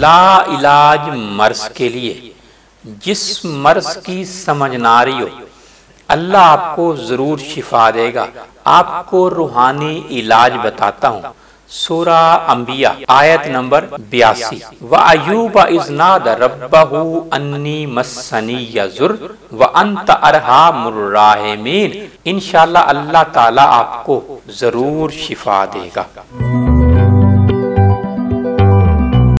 لا علاج مرض کے لیے۔ جس مرض کی سمجھ نہ رہی ہو اللہ آپ کو ضرور شفا دے گا۔ آپ کو روحانی علاج بتاتا ہوں۔ سورہ انبیاء، آیت نمبر بیاسی۔ وَأَيُوبَ اِذْنَادَ رَبَّهُ أَنِّي مَسَّنِي يَزُرْ وَأَنْتَ أَرْحَامُ الرَّاحِمِينَ انشاءاللہ اللہ تعالیٰ آپ کو ضرور شفا دے گا۔